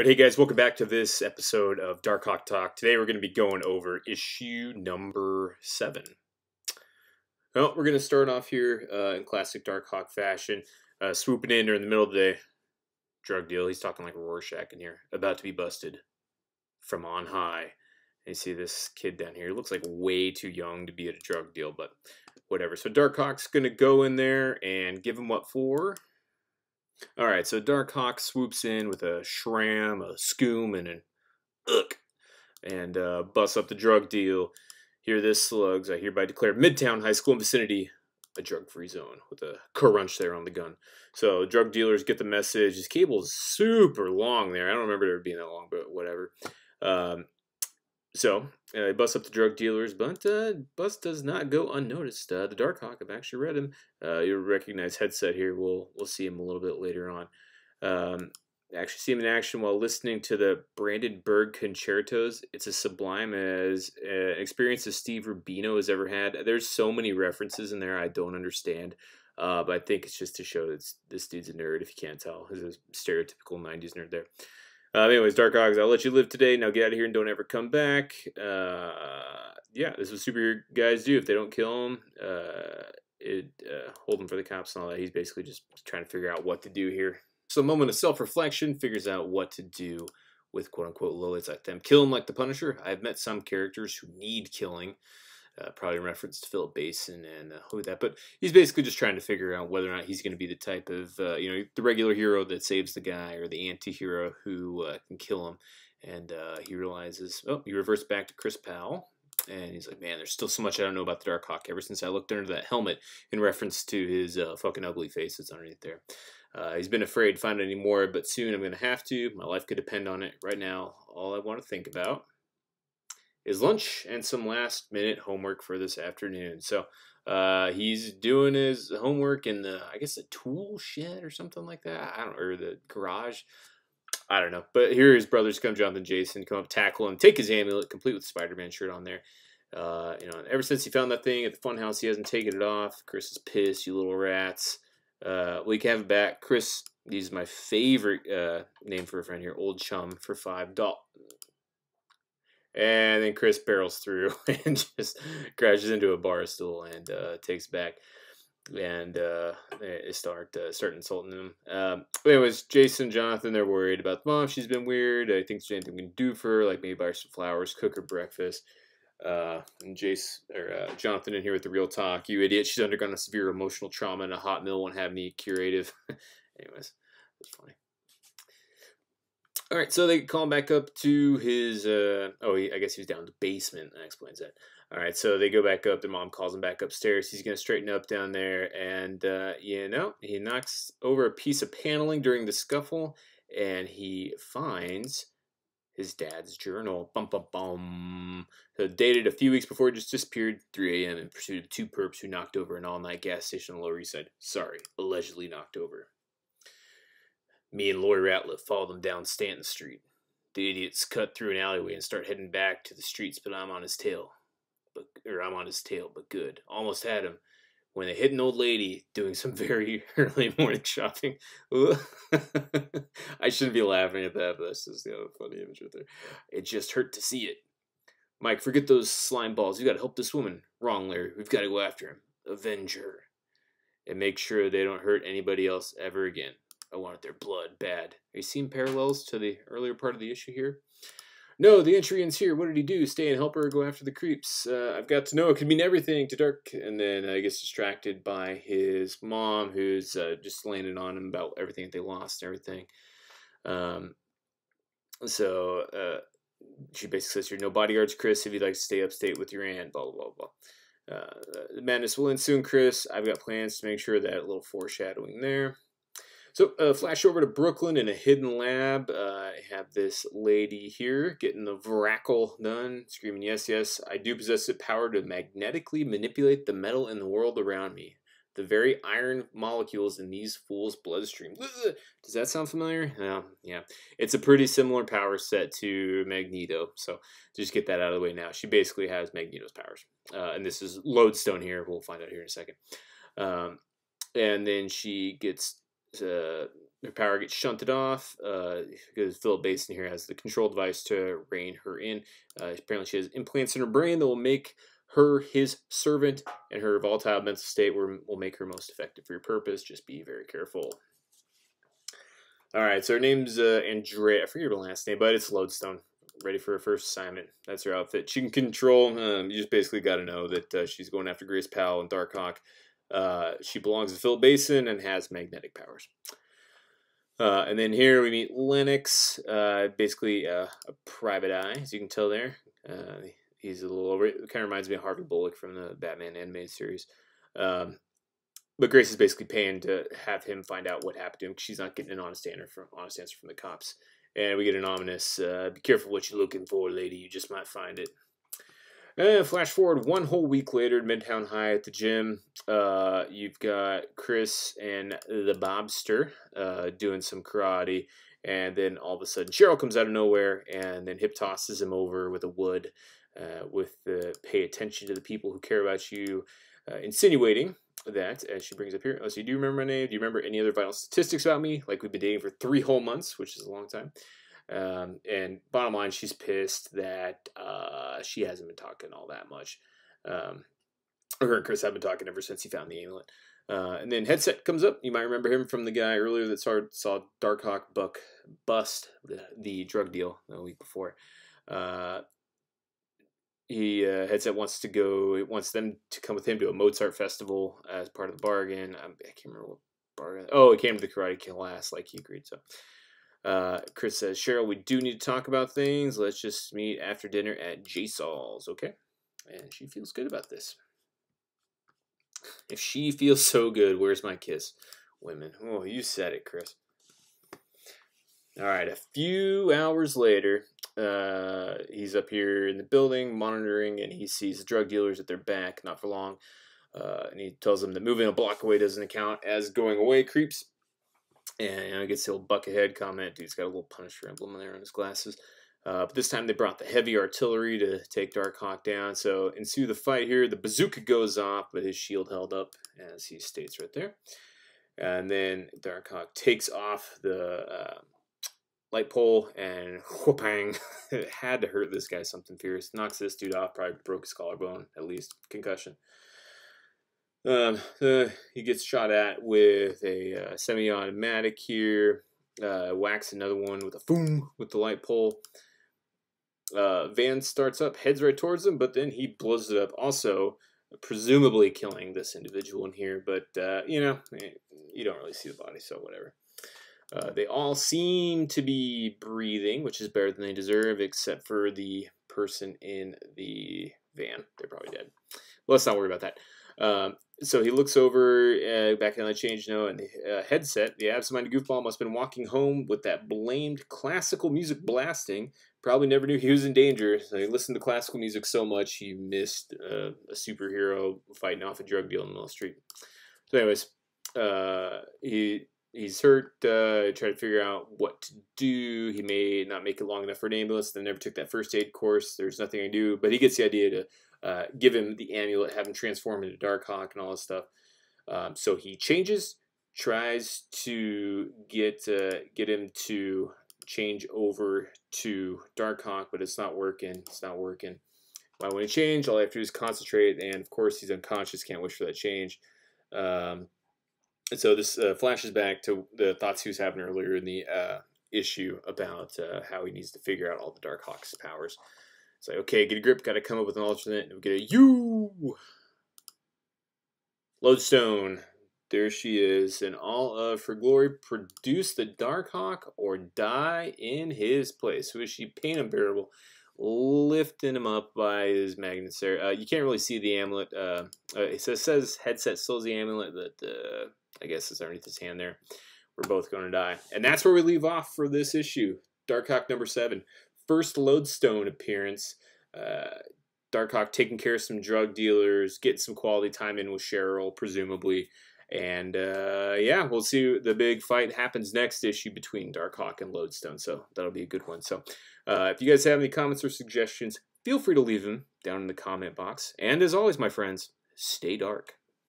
All right, hey guys, welcome back to this episode of Dark Hawk Talk. Today we're going to be going over issue number seven. Well, we're going to start off here uh, in classic Dark Hawk fashion, uh, swooping in during the middle of the. Drug deal. He's talking like Rorschach in here, about to be busted from on high. And you see this kid down here. He looks like way too young to be at a drug deal, but whatever. So Dark Hawk's going to go in there and give him what for? All right, so Dark Hawk swoops in with a shram, a scoom, and an ugh, and uh, busts up the drug deal. Hear this, slugs. I hereby declare Midtown High School and vicinity a drug-free zone with a crunch there on the gun. So drug dealers get the message. His cable's super long there. I don't remember it being that long, but whatever. Um, so uh, he busts up the drug dealers, but uh, Bust does not go unnoticed. Uh, the Darkhawk, I've actually read him. Uh, you'll recognize headset here. We'll we'll see him a little bit later on. Um, actually see him in action while listening to the Brandenburg concertos. It's as sublime as uh, experience as Steve Rubino has ever had. There's so many references in there I don't understand. Uh, but I think it's just to show that this dude's a nerd, if you can't tell. He's a stereotypical 90s nerd there. Uh, anyways, Darkhawk's, I'll let you live today. Now get out of here and don't ever come back. Uh, yeah, this is super guys do. If they don't kill him, uh, it uh, hold him for the cops and all that. He's basically just trying to figure out what to do here. So, a moment of self reflection figures out what to do with quote unquote lowlights like them. Kill him like the Punisher. I've met some characters who need killing uh, probably in reference to Philip Basin and uh, who that. But he's basically just trying to figure out whether or not he's going to be the type of uh, you know the regular hero that saves the guy or the anti-hero who uh, can kill him. And uh, he realizes, oh, he reverts back to Chris Powell. And he's like, man, there's still so much I don't know about the Dark Hawk ever since I looked under that helmet in reference to his uh, fucking ugly face that's underneath there. Uh, he's been afraid to find any more, but soon I'm going to have to. My life could depend on it. Right now, all I want to think about is lunch and some last minute homework for this afternoon. So uh, he's doing his homework in the, I guess, the tool shed or something like that. I don't, or the garage. I don't know. But here his brothers come, Jonathan, Jason, come up, tackle him, take his amulet, complete with Spider-Man shirt on there. Uh, you know, ever since he found that thing at the funhouse, he hasn't taken it off. Chris is pissed, you little rats. Uh, we can have it back. Chris, he's my favorite uh, name for a friend here, Old Chum, for five dollars. And then Chris barrels through and just crashes into a bar stool and uh, takes back and uh, start uh, start insulting him. Um, anyways, Jason, and Jonathan, they're worried about the mom. She's been weird. I think there's anything we can do for her, like maybe buy her some flowers, cook her breakfast. Uh, and Jace or uh, Jonathan in here with the real talk. You idiot! She's undergone a severe emotional trauma, and a hot meal won't have me curative. Anyways, it's funny. All right, so they call him back up to his. Uh, oh, he, I guess he was down in the basement. That explains that. All right, so they go back up. Their mom calls him back upstairs. He's gonna straighten up down there, and uh, you know he knocks over a piece of paneling during the scuffle, and he finds his dad's journal. Bum bum bum. So dated a few weeks before he just disappeared. 3 a.m. in pursuit of two perps who knocked over an all-night gas station on the Lower East Side. Sorry, allegedly knocked over. Me and Lori Ratliff follow them down Stanton Street. The idiots cut through an alleyway and start heading back to the streets, but I'm on his tail. But or I'm on his tail, but good. Almost had him when they hit an old lady doing some very early morning shopping. I shouldn't be laughing at that, but that's just the other funny image right there. It just hurt to see it. Mike, forget those slime balls. You got to help this woman. Wrong, Larry. We've got to go after him. Avenge her. And make sure they don't hurt anybody else ever again. I wanted their blood bad. Are you seeing parallels to the earlier part of the issue here? No, the entry ends here. What did he do? Stay and help her go after the creeps? Uh, I've got to know. It could mean everything to Dark. And then uh, gets distracted by his mom, who's uh, just landing on him about everything that they lost and everything. Um, so uh, she basically says, You're no bodyguards, Chris, if you'd like to stay upstate with your aunt, blah, blah, blah, blah. Uh, the madness will end soon, Chris. I've got plans to make sure that a little foreshadowing there. So, uh, flash over to Brooklyn in a hidden lab. Uh, I have this lady here getting the Veracle done, screaming, Yes, yes, I do possess the power to magnetically manipulate the metal in the world around me. The very iron molecules in these fools' bloodstream. Does that sound familiar? No, yeah. It's a pretty similar power set to Magneto. So, just get that out of the way now. She basically has Magneto's powers. Uh, and this is Lodestone here. We'll find out here in a second. Um, and then she gets uh, her power gets shunted off uh, because Philip Basin here has the control device to rein her in. Uh, apparently, she has implants in her brain that will make her his servant, and her volatile mental state will, will make her most effective for your purpose. Just be very careful. All right, so her name's uh, Andrea. I forget her last name, but it's Lodestone. Ready for her first assignment. That's her outfit. She can control. Um, you just basically got to know that uh, she's going after Grace Powell and Darkhawk. Uh, she belongs to Philip Basin and has magnetic powers. Uh, and then here we meet Lennox, uh, basically uh, a private eye, as you can tell there. Uh, he's a little over. It kind of reminds me of Harvey Bullock from the Batman animated series. Um, but Grace is basically paying to have him find out what happened to him. Because she's not getting an honest answer from honest answer from the cops. And we get an ominous, "Be careful what you're looking for, lady. You just might find it." And flash forward one whole week later, Midtown High at the gym. Uh, you've got Chris and the Bobster uh, doing some karate, and then all of a sudden Cheryl comes out of nowhere and then hip tosses him over with a wood, uh, with the "Pay attention to the people who care about you," uh, insinuating that as she brings up here. Oh, so you do remember my name? Do you remember any other vital statistics about me? Like we've been dating for three whole months, which is a long time. Um, and bottom line, she's pissed that uh, she hasn't been talking all that much. Um, her and Chris have been talking ever since he found the amulet. Uh, and then headset comes up. You might remember him from the guy earlier that saw, saw Darkhawk Buck bust the, the drug deal a week before. Uh, he uh, headset wants to go. It wants them to come with him to a Mozart festival as part of the bargain. I, I can't remember what bargain. Oh, it came to the Karate class, like he agreed. So uh, Chris says, Cheryl, we do need to talk about things. Let's just meet after dinner at J Saul's, okay? And she feels good about this. If she feels so good, where's my kiss? Women. Oh, you said it, Chris. All right, a few hours later, uh, he's up here in the building monitoring, and he sees the drug dealers at their back. Not for long, uh, and he tells them that moving a block away doesn't count as going away. Creeps, and you know, he gets the old buckethead comment. Dude's got a little Punisher emblem there on his glasses. Uh, but this time they brought the heavy artillery to take Darkhawk down. So ensue the fight here. The bazooka goes off, but his shield held up, as he states right there. And then Darkhawk takes off the uh, light pole and whoopang. it had to hurt this guy something fierce. Knocks this dude off, probably broke his collarbone, at least. Concussion. Um, uh, he gets shot at with a uh, semi-automatic here. Uh, whacks another one with a boom with the light pole. Uh, Van starts up, heads right towards him, but then he blows it up. Also, presumably killing this individual in here, but uh, you know, eh, you don't really see the body, so whatever. Uh, they all seem to be breathing, which is better than they deserve, except for the person in the van. They're probably dead. Well, let's not worry about that. Um, so he looks over uh, back on the change note and the uh, headset. The absent-minded goofball must have been walking home with that blamed classical music blasting. Probably never knew he was in danger. So he listened to classical music so much he missed uh, a superhero fighting off a drug deal in the middle street. So, anyways, uh, he he's hurt. Uh, try to figure out what to do. He may not make it long enough for an ambulance. They never took that first aid course. There's nothing I do, but he gets the idea to uh, give him the amulet, have him transform into Darkhawk and all this stuff. Um, so he changes, tries to get uh, get him to change over to Darkhawk, but it's not working. It's not working. Why wouldn't he change? All I have to do is concentrate, and of course he's unconscious. Can't wish for that change. Um, and so this uh, flashes back to the thoughts he was having earlier in the uh, issue about uh, how he needs to figure out all the Darkhawk's powers. It's like, okay, get a grip, got to come up with an alternate, and we get a you. Lodestone, there she is, in all of her glory. Produce the Darkhawk or die in his place. Who is she? Pain unbearable lifting him up by his magnets there. Uh, you can't really see the amulet. Uh, uh, it says, says headset still the amulet that uh, I guess is underneath his hand there. We're both going to die. And that's where we leave off for this issue. Darkhawk number seven. First Lodestone appearance. Uh, Darkhawk taking care of some drug dealers, getting some quality time in with Cheryl, presumably. And uh, yeah, we'll see. The big fight happens next issue between Darkhawk and Lodestone, so that'll be a good one. So, uh, if you guys have any comments or suggestions, feel free to leave them down in the comment box. And as always, my friends, stay dark.